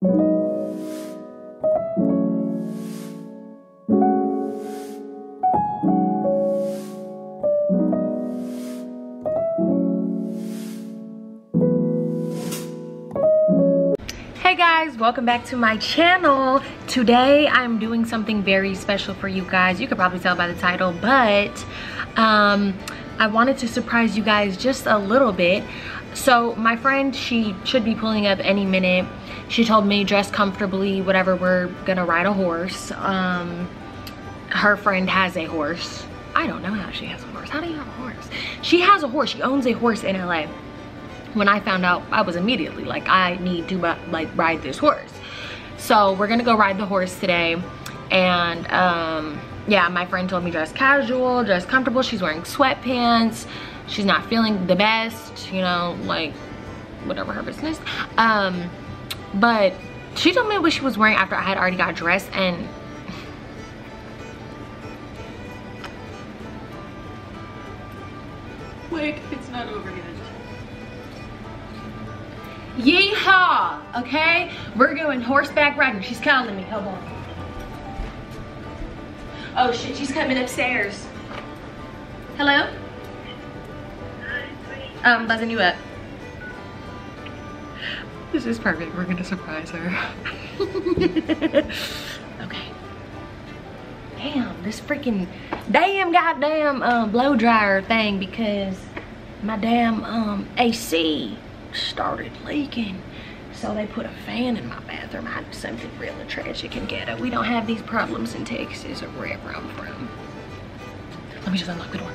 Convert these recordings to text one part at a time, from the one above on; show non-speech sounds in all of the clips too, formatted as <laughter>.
hey guys welcome back to my channel. Today i'm doing something very special for you guys. You could probably tell by the title but um i wanted to surprise you guys just a little bit. So my friend she should be pulling up any minute she told me dress comfortably whatever we're gonna ride a horse um her friend has a horse i don't know how she has a horse how do you have a horse she has a horse she owns a horse in la when I found out, I was immediately like, I need to like ride this horse. So we're gonna go ride the horse today. And um, yeah, my friend told me dress casual, dress comfortable. She's wearing sweatpants. She's not feeling the best, you know, like whatever her business. Um, but she told me what she was wearing after I had already got dressed and Wait, it's not over yet. Yeehaw, okay? We're going horseback riding. She's calling me, hold on. Oh shit, she's coming upstairs. Hello? I'm buzzing you up. This is perfect, we're gonna surprise her. <laughs> okay. Damn, this freaking, damn goddamn um, blow dryer thing because my damn um, AC started leaking. So they put a fan in my bathroom. I had something really tragic and ghetto. We don't have these problems in Texas or wherever I'm from. Let me just unlock the door.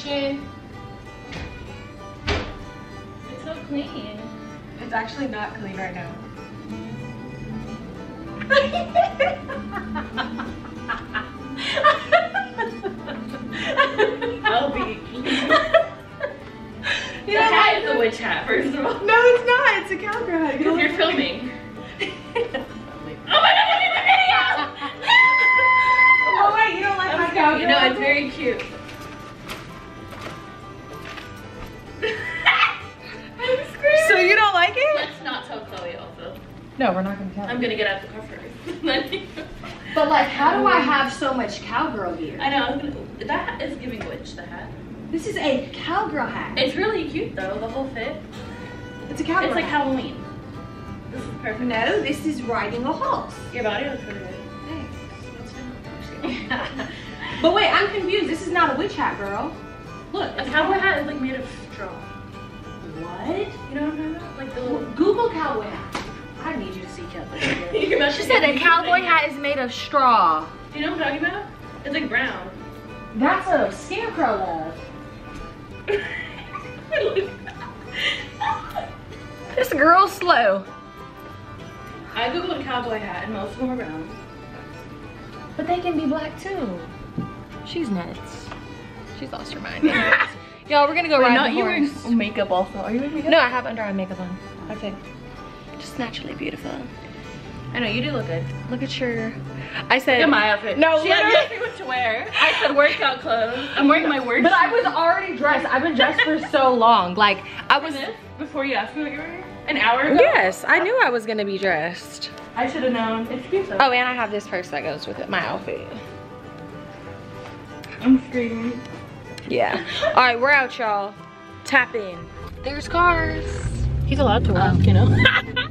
Kitchen. It's so clean. It's actually not clean right now. I'll be. You The hat is a witch hat, first of all. No, it's not. It's a cowgirl hat. Because you're filming. Oh my god, look at <laughs> Oh wait, you don't like the my video! cowgirl? You know, it's very cute. No, we're not gonna tell. I'm gonna get out the car first. <laughs> But like, how do I have so much cowgirl gear? I know, I was gonna, that is giving witch, the hat. This is a cowgirl hat. It's really cute though, the whole fit. It's a cowgirl. It's like hat. Halloween. This is perfect. No, this is riding a horse. Your body looks really good. Thanks. <laughs> but wait, I'm confused. This is not a witch hat, girl. Look, A cowboy hat is like made of straw. What? You know what I'm talking about? Like the little. Google cowboy hat. I need you to see cowboy hat. <laughs> You She said a cowboy hat is made of straw. Do you know what I'm talking about? It's like brown. That's a scarecrow love. <laughs> This girl's slow. I googled a cowboy hat and most of them are brown. But they can be black too. She's nuts. She's lost her mind. <laughs> Y'all, we're gonna go ride the horse. makeup also. Are you wearing makeup? No, I have under eye makeup on. Okay. Just naturally beautiful. I know, you do look good. Look at your... I said... Look at my outfit. No, she literally- asked me what to wear. I said workout clothes. I'm wearing my work. But I was already dressed. I've been dressed for so long. Like, I was... before you asked me what you were wearing. An hour ago. Yes, I knew I was gonna be dressed. I should have known. It's cute though. Oh, and I have this purse that goes with it, my outfit. I'm screaming. Yeah. <laughs> All right, we're out, y'all. Tap in. There's cars. He's allowed to walk, you know. <laughs>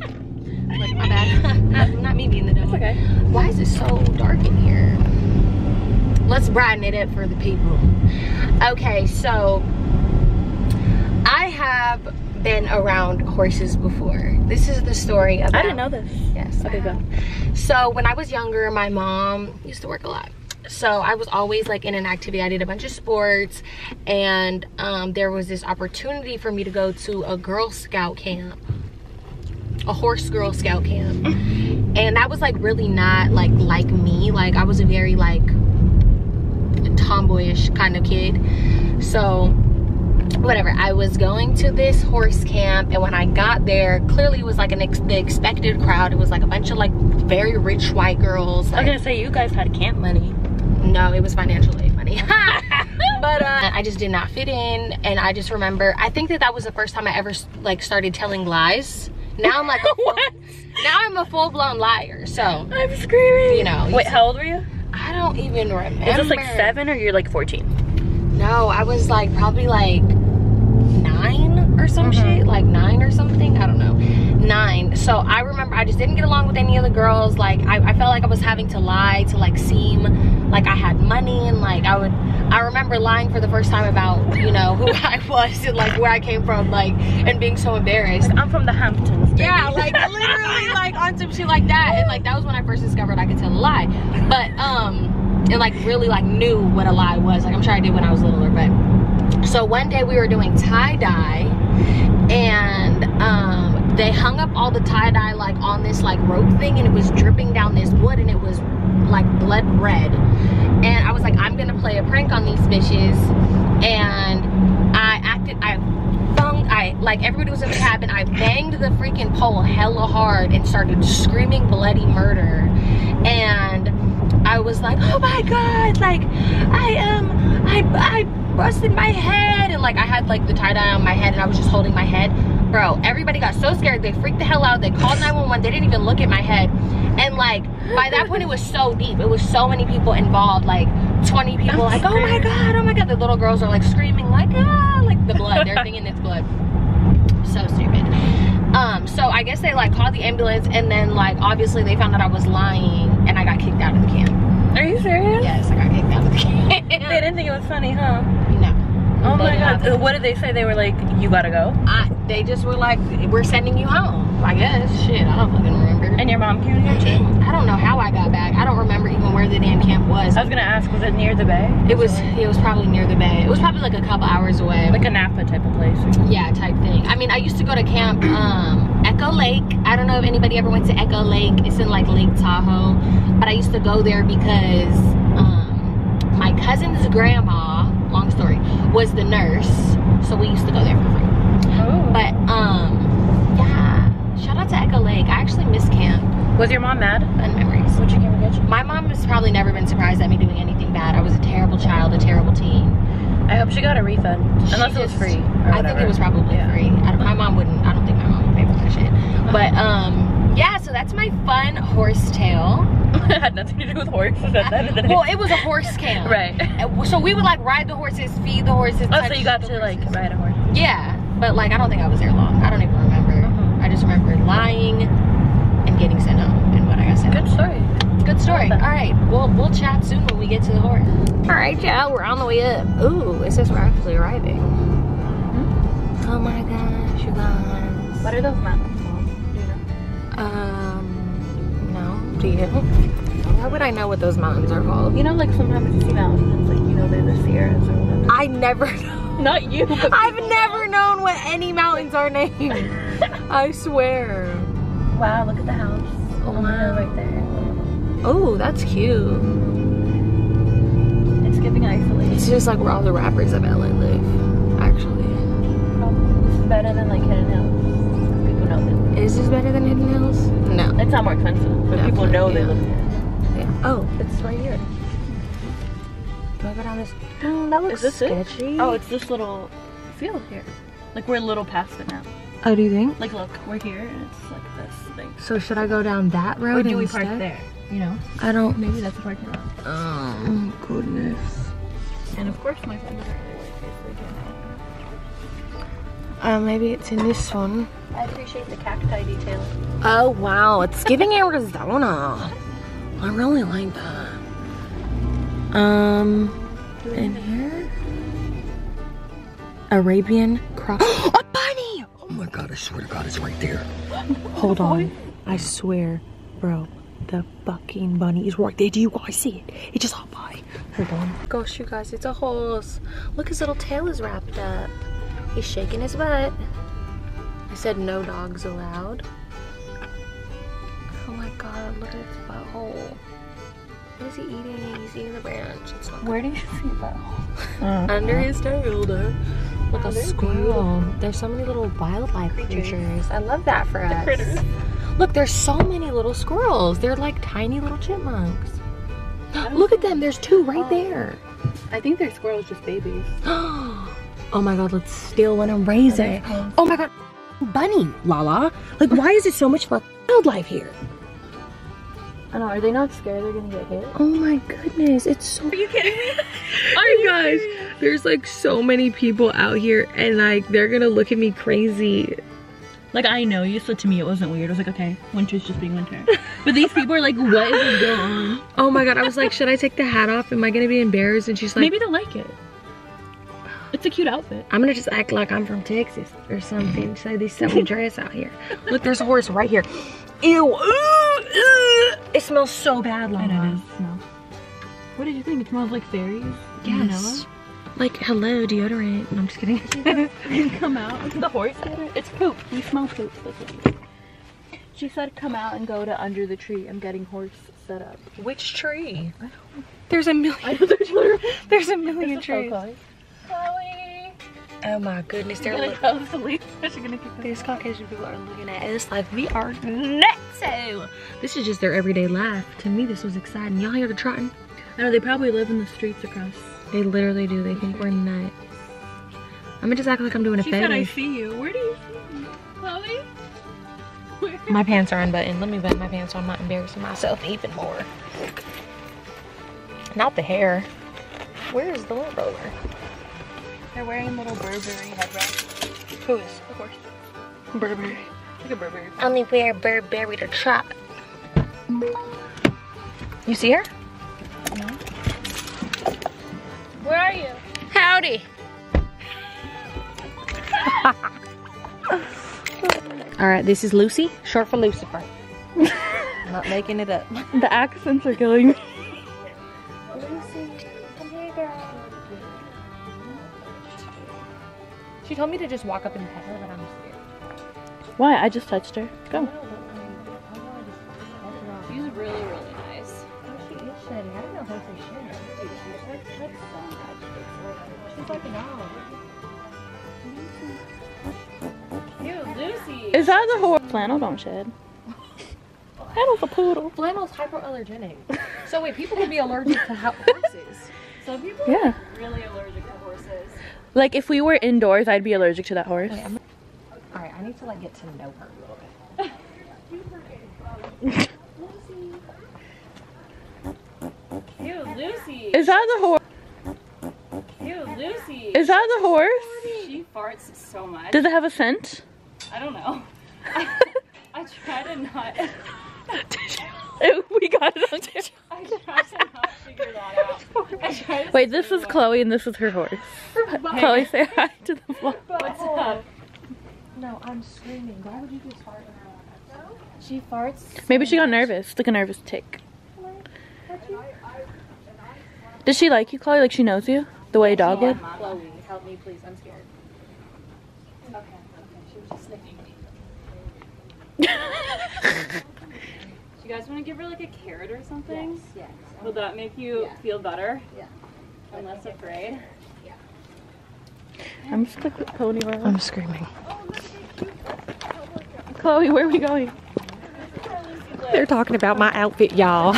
Like, my bad. not, <laughs> not me being the dumb. okay. Why is it so dark in here? Let's brighten it up for the people. Okay, so I have been around horses before. This is the story about. I didn't know this. Yes. Okay, go. So when I was younger, my mom used to work a lot. so I was always like in an activity. I did a bunch of sports and um, there was this opportunity for me to go to a Girl Scout camp, a horse Girl Scout camp. And that was like really not like like me. Like I was a very like tomboyish kind of kid. So whatever i was going to this horse camp and when i got there clearly it was like an ex the expected crowd it was like a bunch of like very rich white girls I was gonna say you guys had camp money. no it was financial aid money <laughs> but uh, i just did not fit in and i just remember i think that that was the first time i ever like started telling lies now i'm like a <laughs> full, What? now i'm a full-blown liar so I'm screaming. You know, Wait, how old were you? i don't even remember Is this like seven or you're like 14? no i was like probably like nine or some Mhm. shit like nine or something i don't know nine so i remember i just didn't get along with any of the girls like I, I felt like i was having to lie to like seem like i had money and like i would i remember lying for the first time about you know who <laughs> i was and like where i came from like and being so embarrassed I'm from the Hamptons. Yeah, like literally like on some shit like that. And like that was when I first discovered I could tell a lie. But um and like really like knew what a lie was. Like I'm sure I did when I was littler, but so one day we were doing tie-dye and um they hung up all the tie-dye like on this like rope thing and it was dripping down this wood and it was like blood red. And I was like, I'm gonna play a prank on these bitches. And I acted I I like everybody was in the cabin. I banged the freaking pole hella hard and started screaming bloody murder. And I was like, oh my god, like I um I I busted my head and like I had like the tie-dye on my head and I was just holding my head. Bro, everybody got so scared, they freaked the hell out, they called 911, they didn't even look at my head. And like by that point it was so deep. It was so many people involved, like 20 people like, oh my god, oh my god. The little girls are like screaming like ah like the blood, they're <laughs> thinking it's blood so stupid um so i guess they like called the ambulance and then like obviously they found out i was lying and i got kicked out of the camp Are you serious? yes i got kicked out of the <laughs> camp They didn't think it was funny, huh? Oh my god. think- What did they say? They were like, you gotta go. I, they just were like we're sending you home i guess shit i don't fucking remember And your mom came here too? i don't know how i got back i don't remember even where the damn camp was I was gonna ask, was it near the bay? it was it was probably near the bay it was probably like a couple hours away like a Napa type of place. yeah type thing i mean i used to go to camp um echo lake i don't know if anybody ever went to echo lake it's in like lake tahoe but i used to go there because um my cousin's grandma long story was the nurse so we used to go there for free Oh. but um yeah shout out to echo lake i actually miss camp was your mom mad? fun memories she came get you? my mom has probably never been surprised at me doing anything bad i was a terrible child a terrible teen I hope she got a refund. Unless She it was free. I think it was probably Yeah. free. My mom wouldn't. I don't think my mom would pay for that shit. But um, yeah. So that's my fun horse tale. It <laughs> had nothing to do with horses at the end of the day. Well, it was a horse camp. right. Uh, So we would like ride the horses, feed the horses. Oh, so you got the to like ride a horse. Yeah, but like I don't think I was there long. I don't even remember. Mhm. I just remember lying and getting sent home and when I got sent Good home. story. Good story. All right, All we'll we'll chat soon when we get to the horse. All right, y'all, we're on the way up. Ooh, it says we're actually arriving. Oh my gosh, you guys. What are those mountains called? Do you know? Um, no. Do you? Why would I know what those mountains are called? You know, like sometimes you see mountains, like you know they're the Sierras or whatever. I never <laughs> know. Not you. I've never known what any mountains are named. <laughs> I swear. Wow, look at the house. Oh, wow. right there. Oh, that's cute. It's giving isolation. It's just like where all the rappers of LA live, actually. Oh, this is better than like Hidden Hills. People know Is this better than Hidden Hills? No. It's not more expensive, but people know they yeah. live there. Oh, it's right here. Do I go down this? Mm, that looks this it? sketchy. Oh, it's this little field here. Like we're a little past it now. oh, do you think? Like look, we're here and it's like this thing. So should I go down that road Or do we instead? park there? You know? I don't. Maybe that's a parking lot. Oh goodness. And of course my phone doesn't really work, so I can't. Uh, maybe it's in this one. I appreciate the cacti detailing. Oh wow, it's giving Arizona. <laughs> I really like that. Um, in here, Arabian cross. <gasps> a bunny! Oh my god, I swear to god, it's right there. Hold on, I swear, bro, the fucking bunny is right there. Do you guys see it? It just hopped by. Hold on. Gosh, you guys, it's a horse. Look, his little tail is wrapped up. He's shaking his butt. I said no dogs allowed. Oh my god, look at his butthole. What is he eating? He's eating the branch. It's not Where do you see that? Uh-huh. under his tail though. Like a squirrel. There's so many little wildlife creatures. I love that for us. critters. Look, there's so many little squirrels. They're like tiny little chipmunks. Look at them. There's two right there. I think they're squirrels, just babies. <gasps> oh my god, let's steal one and raise it. Oh my god, bunny, Lala. Like, why is it so much for wildlife here? I know. Are they not scared they're gonna get hit? Oh my goodness, it's so. Are you kidding me? <laughs> Are you guys? There's like so many people out here, and like they're gonna look at me crazy. Like I know you, so to me it wasn't weird. I was like, okay, winter's just being winter. But these people are like, what is going on? <laughs> Oh my god, I was like, should I take the hat off? Am I gonna be embarrassed? And she's like, Maybe they'll like it. It's a cute outfit. I'm gonna just act like I'm from Texas or something. Say they sell me dress out here. Look, there's a horse right here. Ew! Ooh, ooh. It smells so bad, I know it is smell. What did you think? It smells like fairies. Yes. Like, hello, deodorant. No, I'm just kidding. <laughs> Come out. <laughs> The horse. It's poop. We smell poop. That's what it is. She said, come out and go to under the tree. I'm getting horse set up. Which tree? There's a million. Know there's a million This is so trees. Oh my goodness, they're Gonna look- tell us to leave. <laughs> She's gonna kick us. these Caucasian people are looking at us like we are nuts. Oh! This is just their everyday life. To me, this was exciting. Y'all hear the trotting? I know they probably live in the streets across. They literally do. They think we're nuts. I'm gonna just act like I'm doing a She said, I see you. Where do you see me? Chloe? Where? My pants are unbuttoned. Let me button my pants so I'm not embarrassing myself even more. Not the hair. Where is the lint roller? They're wearing little Burberry headbands. Who is? Of course. Burberry. Like a Burberry. Only wear Burberry to trot. You see her? No. Where are you? Howdy. <laughs> All right, this is Lucy, short for Lucifer. <laughs> not making it up. The accents are killing me. She told me to just walk up and pet her, but I'm scared. Why? I just touched her. Go. She's really, really nice. Oh, she is shedding. I don't know how to shed. She's like, like so much. She's like a dog. Ew, Lucy. Is that the horse? Flannel don't shed. <laughs> Flannel's a poodle. Flannel's hypoallergenic. so wait, people can be allergic to ho- horses. <laughs> So people Yeah. really allergic to horses. Like if we were indoors, I'd be allergic to that horse. Wait, I'm- All right, I need to like get to know her a little bit. Ew, Lucy. Is that the horse? Ew, Lucy. Is that the horse? she farts so much. Does it have a scent? I don't know. <laughs> <laughs> I try to not. <laughs> Ew, we got it on camera. <laughs> I try to not figure that out. <laughs> I try to Wait, this is Chloe and this is her horse. Chloe, say hi to the vlog. What's up? No, I'm screaming. Why would you just fart in her? She farts. Maybe she got nervous, like a nervous tic. Does she like you, Chloe? Like she knows you? The way a dog would? Chloe, help me, please. I'm scared. Okay, okay. She was just sniffing me. <laughs> Do you guys want to give her like a carrot or something? Yes. Will that make you Yeah. feel better? Yeah. I'm less afraid. Yeah. I'm just stuck with Pony World. I'm screaming. <laughs> Chloe, where are we going? They're talking about my outfit, y'all.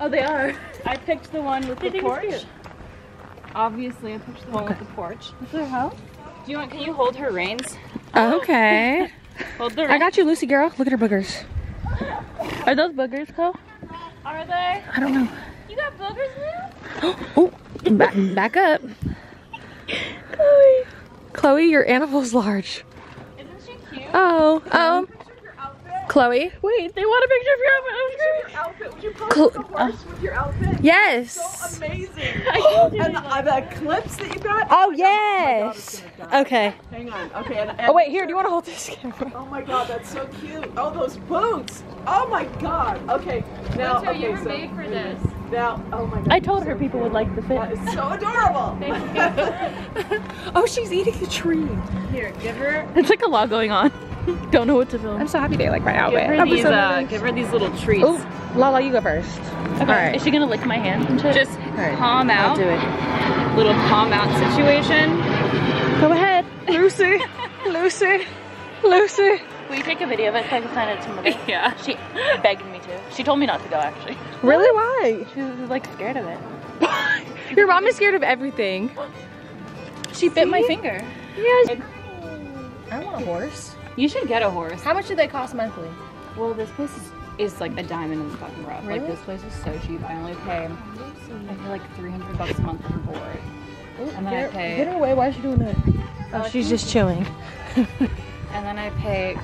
Oh, they are. I picked the one with They the porch. Obviously, I picked the one with the porch. Is their house? Do you want? Can you hold her reins? Okay. <laughs> Hold the Reins. I got you, Lucy girl. Look at her boogers. Are those boogers, Chloe? Are they? I don't know. You got boogers now? <gasps> Oh, back, back up. Chloe. Chloe, your animal's large. Isn't she cute? Oh, oh. Um, Chloe. Wait, they want a picture of your outfit. outfit. Would you post Cl- the horse with your outfit? Yes. Amazing. <laughs> I told and the, uh, the clips that you got. Oh my God, yes. my daughter's gonna. Okay. Hang on. Okay. And, and Oh wait, here. Do you want to hold this camera? Oh my God, that's so cute. Oh, those boots. Oh my God. Okay. Now, Winter, okay, you were so made for this. now, oh my God. I told so her people cute. would like the fit. is so adorable. <laughs> <laughs> Oh, she's eating the tree. Here, give her, It's like a lot going on. <laughs> Don't know what to film. I'm so happy they like my give her these, so uh, give her these little treats. Oh, Lala, you go first. Okay. All right. Is she gonna lick my hand and shit? Just right. calm I'll out. do it. Little calm out situation. go ahead. Lucy, Lucy, Lucy. Will you take a video of it so I can send it to mother? <laughs> Yeah. She begged me to. She told me not to go actually. Really? Why? She was like scared of it. <laughs> Your mom is scared of everything. She bit my finger. Yes. I want a horse. You should get a horse. How much do they cost monthly? Well, this place is, is like a diamond in the fucking rough. Like this place is so cheap. I only pay, I pay like 300 bucks a month for board. And then I pay, Get her away. Why is she doing that? Oh, she's just chilling. <laughs> and then I pay.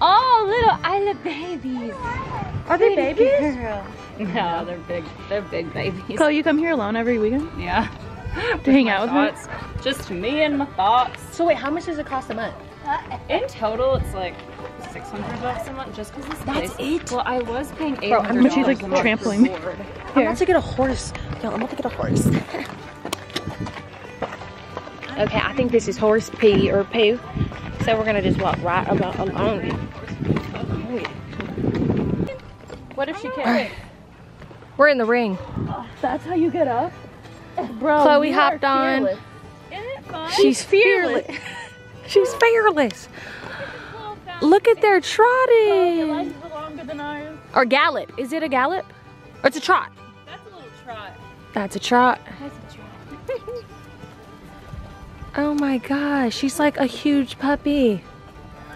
Oh, little Isla babies. Are they babies? Girl. No, they're big. They're big babies. Chloe, you come here alone every weekend Yeah. <laughs> to hang out with me. Thoughts. Just me and my thoughts. So wait, how much does it cost a month? In total, it's like 600 bucks a month just because this That's place. it? Well, I was paying 800 Bro, 800 I'm- But she's, like, a month trampling me. I'm about to get a horse. Yo, I'm about to get a horse. <laughs> okay, I think this is horse pee or poo. So we're gonna just walk right about along. What if she can't? We're in the ring. That's how you get up? Bro, Chloe you hopped on. fearless. Isn't it fun? She's fearless. She's fearless. Look at their trotting. legs are longer than ours. Or gallop. Is it a gallop? Or it's a trot. That's a little trot. That's a trot. That's a trot. <laughs> Oh my gosh, she's like a huge puppy.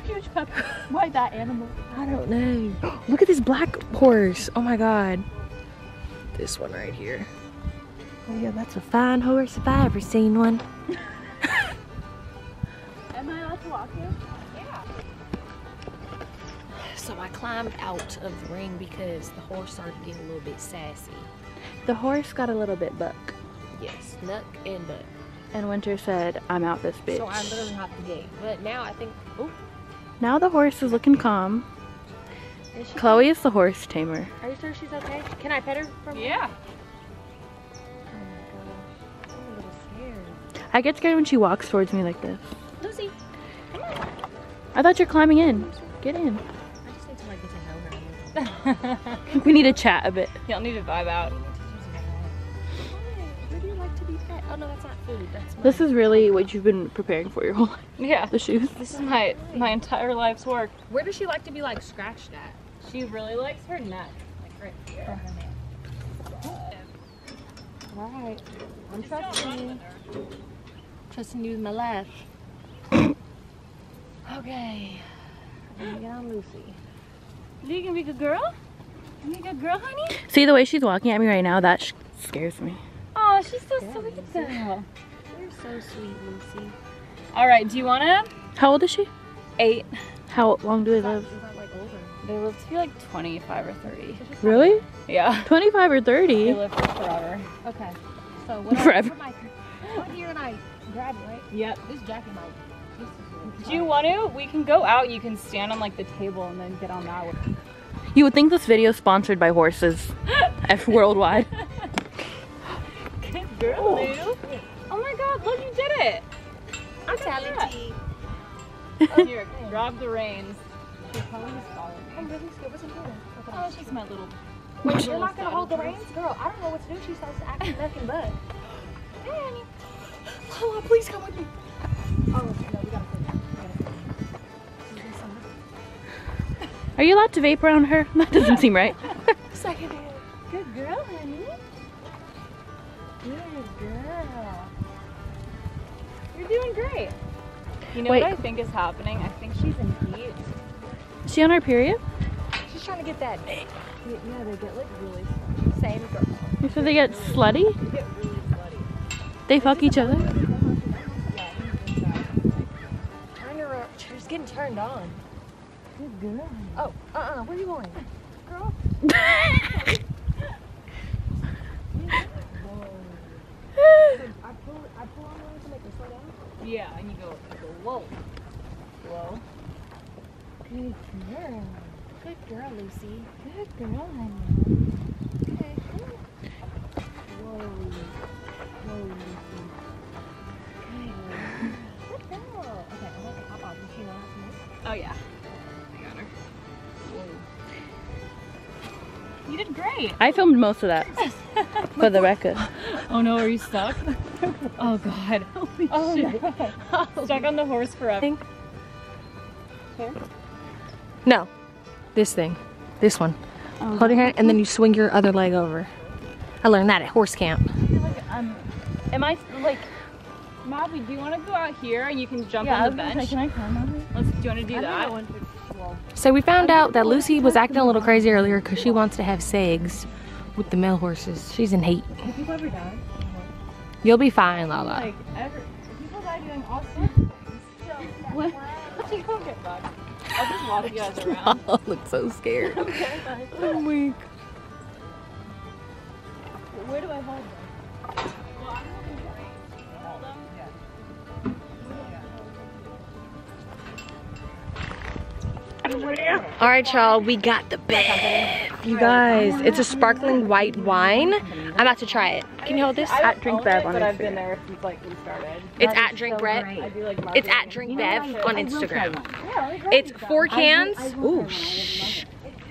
Huge puppy. Why that animal? I don't know. <gasps> Look at this black horse. Oh my god. This one right here. Oh yeah, that's a fine horse if I ever seen one. <laughs> climbed out of the ring because the horse started getting a little bit sassy. The horse got a little bit buck. Yes, nuck and buck. And Winter said, I'm out this bitch. So I literally hopped the gate. But now I think, oh, now the horse is looking calm. is she? Chloe is the horse tamer. Are you sure she's okay? Can I pet her from Yeah. Oh my gosh. I'm a little scared. I get scared when she walks towards me like this. Lucy, come on. I thought you're climbing in. Get in. Get to know her. We need to chat a bit. Y'all need to vibe out. Where do you like to be fed? Oh no, food. This is really what you've been preparing for your whole life. Yeah. The shoes. This is my my entire life's work. Where does she like to be like scratched at? She really likes her neck. Like right here. Alright. I'm trusting you. Trusting you with my life. <coughs> okay. I'm gonna get on Lucy. You gonna be a good girl? You be a good girl, honey? See the way she's walking at me right now? That sh- scares me. Oh, she's so sweet though. You're so sweet, Lucy. All right, do you wanna? How old is she? Eight. How long do they live? like? They live to be like 25 or 30. Really? Yeah. 25 or They 30? live for forever. Okay. So <laughs> what Forever. I, what here and I grab right? Yep. This jacket might. This is really Do you want to? We can go out. You can stand on like the table and then get on that one. You would think this video is sponsored by horses F <laughs> worldwide. Good girl, Lou. Oh my god, look, you did it. I'm talented. Oh, here, grab the reins. I'm really scared. What's it doing? Oh, she's my little. Wait, you're not gonna hold the reins? Girl, I don't know what to do. She starts acting nothing but. <laughs> hey Lola, please come with me. Oh, no, Are you allowed to vape around her? <laughs> That doesn't seem right. <laughs> Second hand. Good girl, honey. Good girl. You're doing great. You know Wait. what I think is happening? I think she's in heat. Is she on her period? She's trying to get that big. Yeah, they get like really, Same girl. You said they get slutty? they get really slutty. They fuck each other? Turn her up. She's getting turned on. Oh, uh-uh, where are you going? Girl? <laughs> Yeah, and you go, you go whoa. Whoa. Good girl. Good girl, Lucy. Good girl, honey. Okay. Whoa. Whoa, Lucy. Good. Good girl. Okay, I'm gonna hop off. Does she know how to move? Oh yeah. Great. I filmed most of that <laughs> for the record. Oh no, are you stuck? oh god. <laughs> oh no. Stuck on the horse forever. No. This thing. This one. Hold your hand and then you swing your other leg over. I learned that at horse camp. Um, am I like, Mavi? Do you want to go out here and you can jump Yeah, on the bench? say, can I climb on it? Let's. Do you want to do that? So we found out that Lucy was acting a little crazy earlier because she wants to have segs with the male horses. She's in heat. Have you ever died? You'll be fine, Lala. Like ever? People die doing all sorts of things. What? <laughs> You don't get bugged. I'll just walk you guys <laughs> around. Lala looks so scared. <laughs> I'm oh weak. Where do I hold them? All right, y'all, we got the bev. You guys, it's a sparkling white wine. I'm about to try it. Can you hold this? At Drink Bev on But I've Instagram. been there since like we started. It's at Drink Bev. I do like It's at Drink Bev on Instagram. It's four cans. Ooh, shh.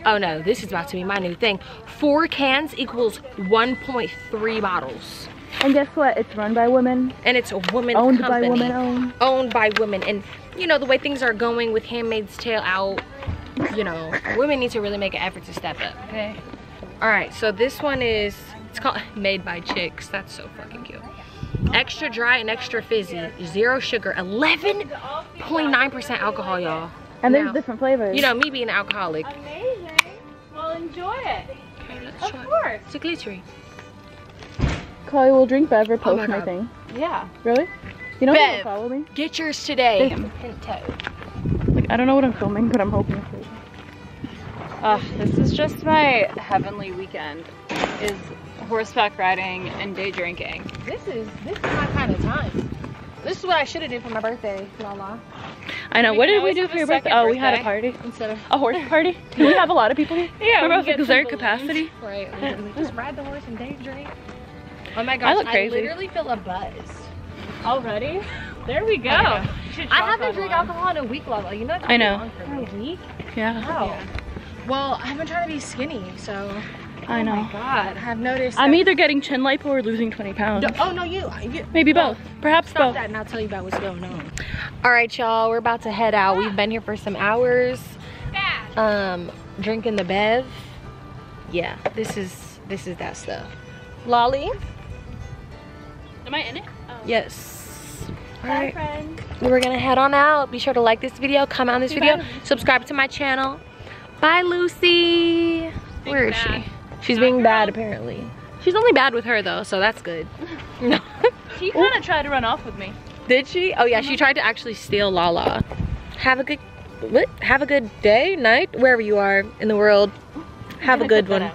Oh no, this is about to be my new thing. Four cans equals 1.3 bottles. And guess what? It's run by women, And it's a woman owned company. by women, owned. owned by women and you know the way things are going with handmaid's tale out you know women need to really make an effort to step up okay all right so this one is it's called <laughs> made by chicks that's so fucking cute extra dry and extra fizzy zero sugar 11.9 percent alcohol y'all And there's Now, different flavors. you know me being an alcoholic Amazing. Well, enjoy it. okay, let's Of try. course. it's a glittery Chloe will drink Bev or Oh post my my, thing. Yeah. Really? You know Bev. follow me? get yours today Like, I don't know what I'm filming, but I'm hoping to. Uh, this is just my heavenly weekend. Is horseback riding and day drinking. this is this is my kind of time this is what I should have did for my birthday, la la. I know. We what did we do for your birthday? second Oh, we had a party. Instead of A horse party? <laughs> Do we have a lot of people here? Yeah, Remember, we get is there some capacity? Right, literally. Just ride the horse and day drink. Oh my I gosh, look I, literally feel a buzz. Already? There we go. Yeah. I haven't drank alcohol in a week, Lala. You know I know. A week? Yeah. Wow. Well, I've been trying to be skinny, so. I Oh know. my god, I've noticed. I'm either getting chin lipo or losing 20 pounds. No- oh no, you. you Maybe well, both. Perhaps Stop both. that and I'll tell you about what's going on. All right, y'all, we're about to head out. We've been here for some hours. Um, drinking the bev. Yeah, this is this is that stuff. Lolly. Am I in it? Oh. Yes. All Bye, right. friend. We're gonna head on out. Be sure to like this video, comment on this video, subscribe to my channel. Bye, Lucy. Where is she? She's being bad, apparently. She's only bad with her though, so that's good. <laughs> no. She kind of tried to run off with me. Did she? Oh yeah, she uh-huh. tried to actually steal Lala. Have a good, what? Have a good day, night, wherever you are in the world. Have a good one.